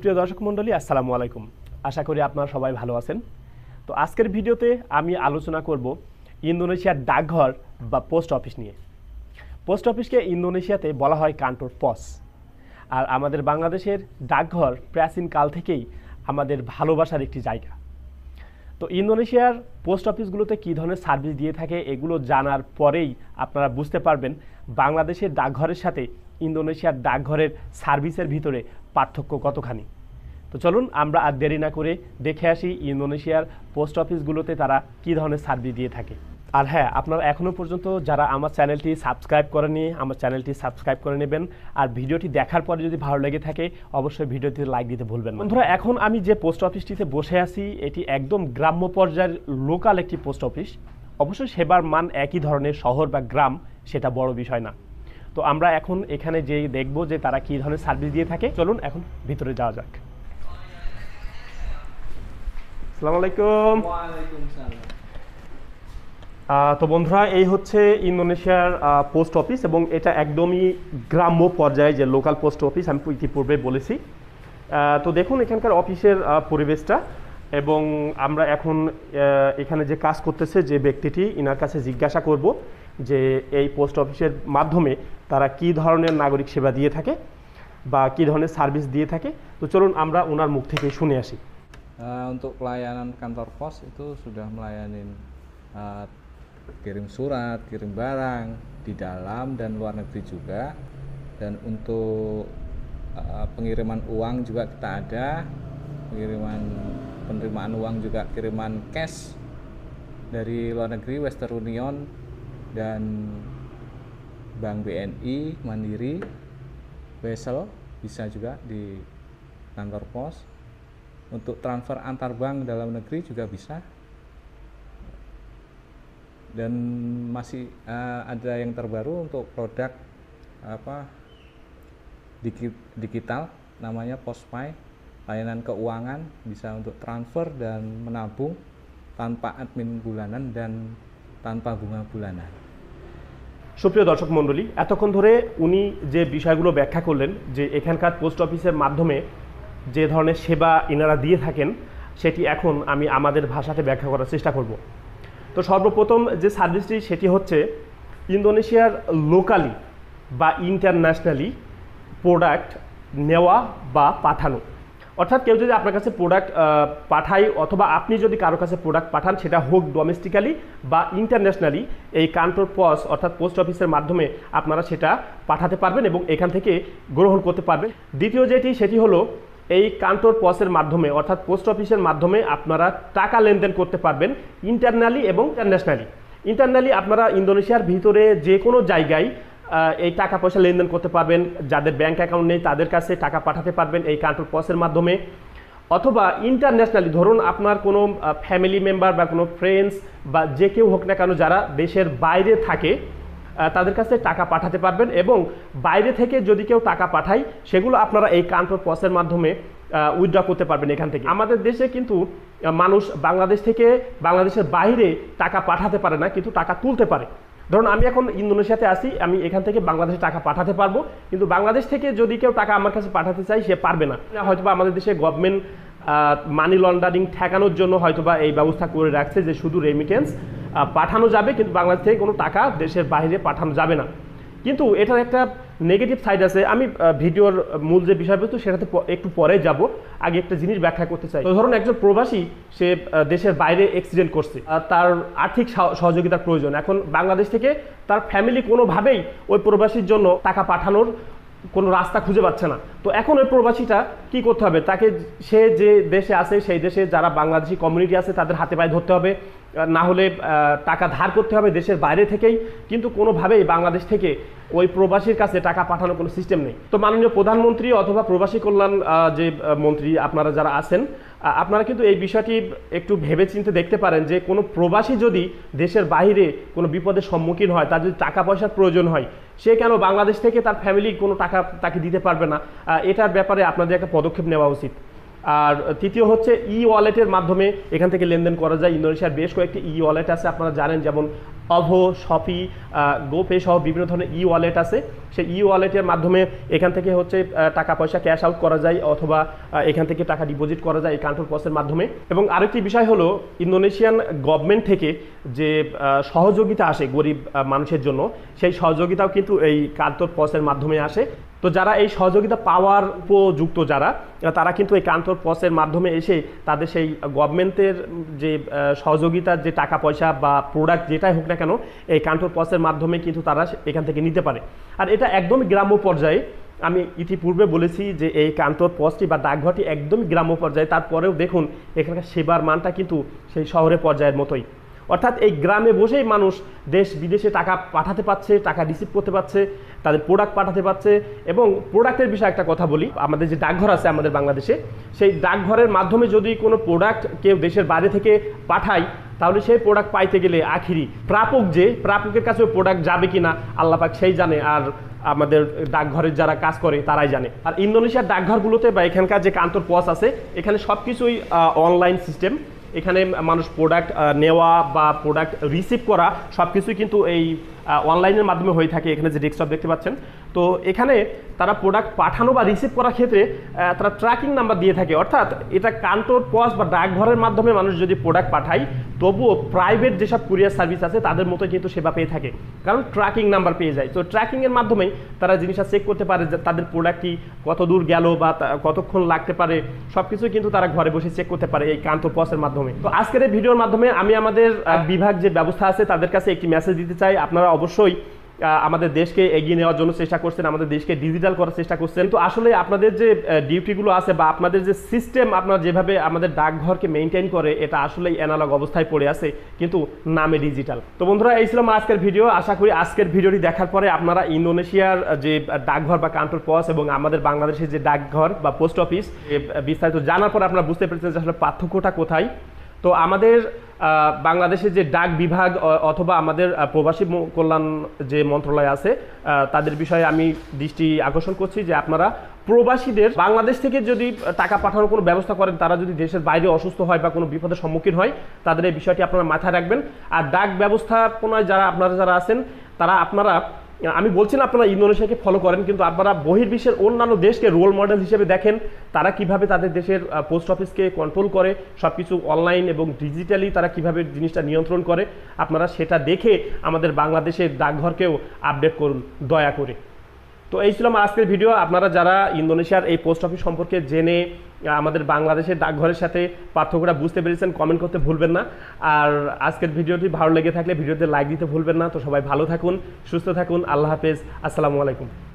সুপ্রিয় দর্শক মণ্ডলী, আসসালামু আলাইকুম। আশা করি আপনারা সবাই ভালো আছেন। তো আজকের ভিডিওতে আমি আলোচনা করব ইন্দোনেশিয়ার ডাকঘর বা পোস্ট অফিস নিয়ে। পোস্ট অফিসকে ইন্দোনেশিয়াতে বলা হয় কান্টোর পস। আর আমাদের বাংলাদেশের ডাকঘর প্রাচীনকাল থেকেই আমাদের ভালোবাসার একটি জায়গা। তো ইন্দোনেশিয়ার পোস্ট অফিসগুলোতে কী ধরনের সার্ভিস দিয়ে থাকে এগুলো জানার পরেই আপনারা বুঝতে পারবেন বাংলাদেশের ডাকঘরের সাথে ইন্দোনেশিয়ার ডাকঘরের সার্ভিসের ভিতরে পার্থক্য কতখানি। তো চলুন আমরা আর দেরি না করে দেখে আসি ইন্দোনেশিয়ার পোস্ট অফিসগুলোতে তারা কী ধরনের সার্ভিস দিয়ে থাকে। আর হ্যাঁ আপনারা এখনও পর্যন্ত যারা আমার চ্যানেলটি সাবস্ক্রাইব করেনি আমার চ্যানেলটি সাবস্ক্রাইব করে নেবেন। আর ভিডিওটি দেখার পরে যদি ভালো লেগে থাকে, অবশ্যই ভিডিওটিতে লাইক দিতে ভুলবেন না। বন্ধুরা, এখন আমি যে পোস্ট অফিসটিতে বসে আছি, এটি একদম গ্রাম্য পর্যায়ের লোকাল একটি পোস্ট অফিস। অবশ্যই সেবার মান একই ধরনের, শহর বা গ্রাম, সেটা বড় বিষয় না। তো আমরা এখন এখানে যে দেখব যে তারা কী ধরনের সার্ভিস দিয়ে থাকে। চলুন এখন ভিতরে যাওয়া যাক। আসসালামু আলাইকুম। তো বন্ধুরা এই হচ্ছে ইন্দোনেশিয়ার পোস্ট অফিস এবং এটা একদমই গ্রাম্য পর্যায়ে যে লোকাল পোস্ট অফিস আমি ইতিপূর্বে বলেছি। তো দেখুন এখানকার অফিসের পরিবেশটা এবং আমরা এখন এখানে যে কাজ করতেছে যে ব্যক্তিটি ইনার কাছে জিজ্ঞাসা করব যে এই পোস্ট অফিসের মাধ্যমে তারা কি ধরনের নাগরিক সেবা দিয়ে থাকে বা কি ধরনের সার্ভিস দিয়ে থাকে। তো চলুন আমরা ওনার মুখ থেকে শুনে আসি। untuk pelayanan kantor pos itu sudah melayani eh, kirim surat, kirim barang di dalam dan luar negeri juga. Dan untuk eh, pengiriman uang juga kita ada, pengiriman penerimaan uang juga kiriman cash dari luar negeri Western Union dan Bank BNI, Mandiri, Wesel bisa juga di kantor pos. Untuk transfer antar bank dalam negeri juga bisa dan masih eh, ada yang terbaru untuk produk apa digital namanya Postpay layanan keuangan bisa untuk transfer dan menabung tanpa admin bulanan dan tanpa bunga bulanan সুপ্রিয় দর্শক মণ্ডলী এতক্ষণ ধরে উনি যে বিষয়গুলো ব্যাখ্যা করলেন যে এখানকার পোস্ট অফিসের মাধ্যমে যে ধরনের সেবা ইনারা দিয়ে থাকেন সেটি এখন আমি আমাদের ভাষাতে ব্যাখ্যা করার চেষ্টা করব তো সর্বপ্রথম যে সার্ভিসটি সেটি হচ্ছে ইন্দোনেশিয়ার লোকালি বা ইন্টারন্যাশনালি প্রোডাক্ট নেওয়া বা পাঠানো। অর্থাৎ কেউ যদি আপনার কাছে প্রোডাক্ট পাঠায় অথবা আপনি যদি কারও কাছে প্রোডাক্ট পাঠান, সেটা হোক ডোমেস্টিক্যালি বা ইন্টারন্যাশনালি এই কান্ট্রোল পস অর্থাৎ পোস্ট অফিসের মাধ্যমে আপনারা সেটা পাঠাতে পারবেন এবং এখান থেকে গ্রহণ করতে পারবেন। দ্বিতীয় যেটি, সেটি হলো এই কান্ট্রোল পসের মাধ্যমে, অর্থাৎ পোস্ট অফিসের মাধ্যমে আপনারা টাকা লেনদেন করতে পারবেন ইন্টারনালি এবং ইন্টারন্যাশনালি। ইন্টারনালি আপনারা ইন্দোনেশিয়ার ভিতরে যে কোনো জায়গায় এই টাকা পয়সা লেনদেন করতে পারবেন। যাদের ব্যাংক অ্যাকাউন্ট নেই, তাদের কাছে টাকা পাঠাতে পারবেন এই কান্ট্রোল পসের মাধ্যমে। অথবা ইন্টারন্যাশনালি ধরুন আপনার কোনো ফ্যামিলি মেম্বার বা কোনো ফ্রেন্ডস বা যে কেউ হোক না কেন, যারা দেশের বাইরে থাকে তাদের কাছে টাকা পাঠাতে পারবেন এবং বাইরে থেকে যদি কেউ টাকা পাঠায়, সেগুলো আপনারা এই কান্ট্রোল পসের মাধ্যমে উইথড্র করতে পারবেন এখান থেকে। আমাদের দেশে কিন্তু মানুষ বাংলাদেশ থেকে বাংলাদেশের বাইরে টাকা পাঠাতে পারে না, কিন্তু টাকা তুলতে পারে। ধরুন, আমি এখন ইন্দোনেশিয়াতে আসি আমি এখান থেকে বাংলাদেশে টাকা পাঠাতে পারব, কিন্তু বাংলাদেশ থেকে যদি কেউ টাকা আমার কাছে পাঠাতে চাই সে পারবে না। হয়তো বা আমাদের দেশে গভর্নমেন্ট মানি লন্ডারিং ঠেকানোর জন্য হয়তোবা এই ব্যবস্থা করে রাখছে যে শুধু রেমিটেন্স পাঠানো যাবে, কিন্তু বাংলাদেশ থেকে কোনো টাকা দেশের বাইরে পাঠানো যাবে না। কিন্তু এটার একটা নেগেটিভ সাইড আছে। আমি ভিডিওর মূল যে বিষয়বস্তু সেটাতে একটু পরে যাব। আগে একটা জিনিস ব্যাখ্যা করতে চাই। তো ধরুন একজন প্রবাসী, সে দেশের বাইরে অ্যাক্সিডেন্ট করছে। তার আর্থিক সহযোগিতার প্রয়োজন। এখন বাংলাদেশ থেকে তার ফ্যামিলি কোনোভাবেই ওই প্রবাসীর জন্য টাকা পাঠানোর কোনো রাস্তা খুঁজে পাচ্ছে না। তো এখন ওই প্রবাসীটা কি করতে হবে? তাকে সে যে দেশে আছে, সেই দেশে যারা বাংলাদেশি কমিউনিটি আছে, তাদের হাতে পায়ে ধরতে হবে। না হলে টাকা ধার করতে হবে দেশের বাইরে থেকেই। কিন্তু কোনোভাবেই বাংলাদেশ থেকে ওই প্রবাসীর কাছে টাকা পাঠানোর কোনো সিস্টেম নেই। তো মাননীয় প্রধানমন্ত্রী অথবা প্রবাসী কল্যাণ যে মন্ত্রী আপনারা যারা আছেন আপনারা কিন্তু এই বিষয়টি একটু ভেবেচিন্তে দেখতে পারেন যে, কোনো প্রবাসী যদি দেশের বাইরে কোনো বিপদের সম্মুখীন হয়, তার যদি টাকা পয়সার প্রয়োজন হয়, সে কেন বাংলাদেশ থেকে তার ফ্যামিলি কোনো টাকা তাকে দিতে পারবে না? এটার ব্যাপারে আপনাদের একটা পদক্ষেপ নেওয়া উচিত। আর তৃতীয় হচ্ছে ই ওয়ালেটের মাধ্যমে এখান থেকে লেনদেন করা যায়। ইন্দোনেশিয়ার বেশ কয়েকটি ই ওয়ালেট আছে, আপনারা জানেন, যেমন অভো শপি গোপে সহ বিভিন্ন ধরনের ই ওয়ালেট আছে। সেই ই ওয়ালেটের মাধ্যমে এখান থেকে হচ্ছে টাকা পয়সা ক্যাশ আউট করা যায় অথবা এখান থেকে টাকা ডিপোজিট করা যায় এই কান্ট্রোল পসের মাধ্যমে। এবং আরেকটি বিষয় হলো, ইন্দোনেশিয়ান গভর্নমেন্ট থেকে যে সহযোগিতা আসে গরিব মানুষের জন্য, সেই সহযোগিতাও কিন্তু এই কান্তর পসের মাধ্যমে আসে। তো যারা এই সহযোগিতা পাওয়ার উপযুক্ত যারা তারা কিন্তু এই কান্তর পসের মাধ্যমে এসে তাদের সেই গভর্নমেন্টের যে সহযোগিতার যে টাকা পয়সা বা প্রোডাক্ট যেটাই হোক না কেন, এই কান্তর পসের মাধ্যমে কিন্তু তারা এখান থেকে নিতে পারে। আর এটা একদমই গ্রাম্য পর্যায়ে, আমি ইতিপূর্বে বলেছি যে এই কান্তর পসটি বা ডাকঘরটি একদমই গ্রাম্য পর্যায়ে। তারপরেও দেখুন, এখানকার সেবার মানটা কিন্তু সেই শহরের পর্যায়ের মতোই। অর্থাৎ এই গ্রামে বসেই মানুষ দেশ বিদেশে টাকা পাঠাতে পারছে, টাকা রিসিভ করতে পারছে, তাদের প্রোডাক্ট পাঠাতে পারছে এবং প্রোডাক্টের বিষয়ে একটা কথা বলি, আমাদের যে ডাকঘর আছে আমাদের বাংলাদেশে, সেই ডাকঘরের মাধ্যমে যদি কোনো প্রোডাক্ট কেউ দেশের বাইরে থেকে পাঠায়, তাহলে সেই প্রোডাক্ট পাইতে গেলে আখিরি প্রাপক যে, প্রাপকের কাছে প্রোডাক্ট যাবে কি না আল্লাপাক সেই জানে আর আমাদের ডাকঘরের যারা কাজ করে, তারাই জানে। আর ইন্দোনেশিয়ার ডাকঘরগুলোতে বা এখানকার যে কান্তর পস আছে, এখানে সব কিছুই অনলাইন সিস্টেম এখানে মানুষ প্রোডাক্ট নেওয়া বা প্রোডাক্ট রিসিভ করা সব কিছুই কিন্তু এই অনলাইনের মাধ্যমে হয়ে থাকে এখানে যে ডেস্কটপ দেখতে পাচ্ছেন। তো এখানে তারা প্রোডাক্ট পাঠানো বা রিসিভ করার ক্ষেত্রে তারা ট্র্যাকিং নাম্বার দিয়ে থাকে। অর্থাৎ এটা কান্টোর পস বা ডাকঘরের মাধ্যমে মানুষ যদি প্রোডাক্ট পাঠায়, তবুও প্রাইভেট যেসব কুরিয়ার সার্ভিস আছে, তাদের মতো কিন্তু সেবা পেয়ে থাকে। কারণ ট্র্যাকিং নাম্বার পেয়ে যায়। তো ট্র্যাকিংয়ের মাধ্যমেই তারা জিনিসটা চেক করতে পারে যে তাদের প্রোডাক্টটি কত দূর গেল বা কতক্ষণ লাগতে পারে। সব কিছু কিন্তু তারা ঘরে বসে চেক করতে পারে এই কান্ত পসের মাধ্যমে। তো আজকের এই ভিডিওর মাধ্যমে আমি আমাদের বিভাগ যে ব্যবস্থা আছে, তাদের কাছে একটি মেসেজ দিতে চাই। আপনারা অবশ্যই আমাদের দেশকে এগিয়ে নেওয়ার জন্য চেষ্টা করছেন, আমাদের দেশকে ডিজিটাল করার চেষ্টা করছেন। তো আসলে আপনাদের যে ডিউটিগুলো আছে বা আপনাদের যে সিস্টেম আপনারা যেভাবে আমাদের ডাকঘরকে মেনটেন করে, এটা আসলেই অ্যানালগ অবস্থায় পড়ে আছে, কিন্তু নামে ডিজিটাল তো বন্ধুরা, এই ছিল আজকের ভিডিও আশা করি আজকের ভিডিওটি দেখার পরে আপনারা ইন্দোনেশিয়ার যে ডাকঘর বা কান্ট্রোল পস এবং আমাদের বাংলাদেশের যে ডাকঘর বা পোস্ট অফিস বিস্তারিত জানার পর আপনারা বুঝতে পেরেছেন যে আসলে পার্থক্যটা কোথায়। তো আমাদের বাংলাদেশের যে ডাক বিভাগ অথবা আমাদের প্রবাসী কল্যাণ যে মন্ত্রণালয় আছে তাদের বিষয়ে আমি দৃষ্টি আকর্ষণ করছি যে আপনারা প্রবাসীদের বাংলাদেশ থেকে যদি টাকা পাঠানোর কোনো ব্যবস্থা করেন, তারা যদি দেশের বাইরে অসুস্থ হয় বা কোনো বিপদের সম্মুখীন হয়, তাদের এই বিষয়টি আপনারা মাথায় রাখবেন। আর ডাক ব্যবস্থাপনায় যারা, আপনারা যারা আছেন, তারা আপনারা আমি বলছি না আপনারা ইন্দোনেশিয়াকে ফলো করেন, কিন্তু আপনারা বহির্বিশ্বের অন্যান্য দেশকে রোল মডেল হিসেবে দেখেন। তারা কীভাবে তাদের দেশের পোস্ট অফিসকে কন্ট্রোল করে সব কিছু অনলাইন এবং ডিজিটালি তারা কীভাবে জিনিসটা নিয়ন্ত্রণ করে, আপনারা সেটা দেখে আমাদের বাংলাদেশের ডাকঘরকেও আপডেট করুন, দয়া করে। তো এই ছিল আমার আজকের ভিডিও আপনারা যারা ইন্দোনেশিয়ার এই পোস্ট অফিস সম্পর্কে জেনে আমাদের বাংলাদেশের ডাকঘরের সাথে পার্থক্যটা বুঝতে পেরেছেন কমেন্ট করতে ভুলবেন না। আর আজকের ভিডিওটি ভালো লেগে থাকলে ভিডিওতে লাইক দিতে ভুলবেন না। তো সবাই ভালো থাকুন, সুস্থ থাকুন, আল্লাহ হাফেজ, আসসালামু আলাইকুম।